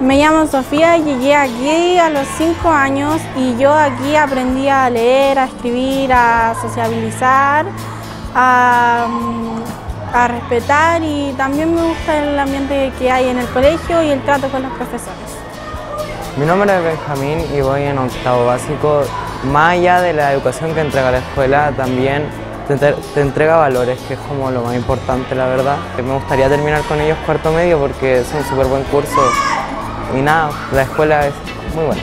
Me llamo Sofía, llegué aquí a los 5 años y yo aquí aprendí a leer, a escribir, a sociabilizar, a, a, respetar y también me gusta el ambiente que hay en el colegio y el trato con los profesores. Mi nombre es Benjamín y voy en octavo básico. Más allá de la educación que entrega la escuela, también te, entrega valores, que es como lo más importante, la verdad. Me gustaría terminar con ellos cuarto medio porque es un súper buen curso y nada, la escuela es muy buena.